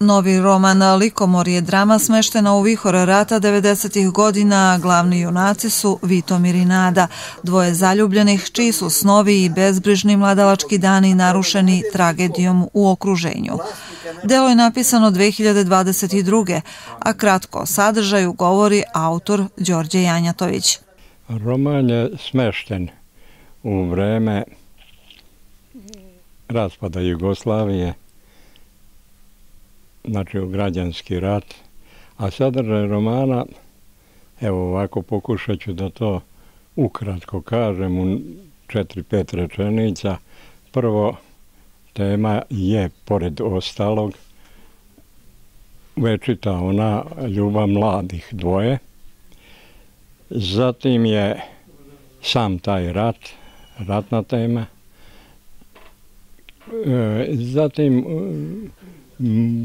Novi roman Likomor je drama smeštena u vihor rata 90-ih godina, a glavni junaci su Vitomir i Nada, dvoje zaljubljenih, čiji su snovi i bezbrižni mladalački dani narušeni tragedijom u okruženju. Delo je napisano 2022. a kratko o sadržaju govori autor Đorđe Janjatović. Roman je smešten u vreme raspada Jugoslavije, znači u građanski rat, a sadržaj romana, evo ovako pokušat ću da to ukratko kažem u četiri, pet rečenica. Prvo, tema je, pored ostalog, večita ona ljubav mladih dvoje. Zatim je sam taj rat, ratna tema. E, zatim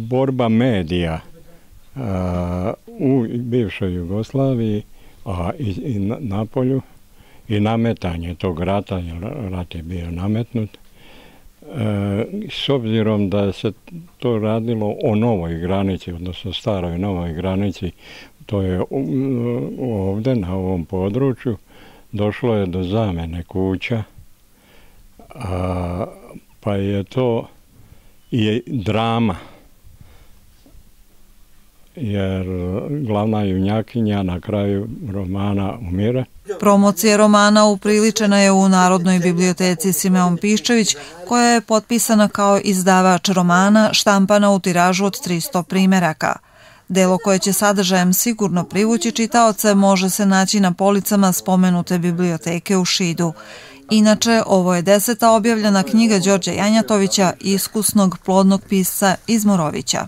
borba medija u bivšoj Jugoslaviji a i, i na, Napolju i nametanje tog rata, jer rat je bio nametnut, e, s obzirom da se to radilo o novoj granici, odnosno staroj novoj granici, to je ovde na ovom području, došlo je do zamene kuća, a, pa je to je drama jer glavna junjakinja na kraju romana umire. Promocija romana upriličena je u Narodnoj biblioteci Simeon Piščević, koja je potpisana kao izdavač romana štampana u tiražu od 300 primjeraka. Delo koje će sadržajem sigurno privući čitaoce može se naći na policama spomenute biblioteke u Šidu. Inače, ovo je deseta objavljena knjiga Đorđa Janjatovića, iskusnog plodnog pisca iz Morovića.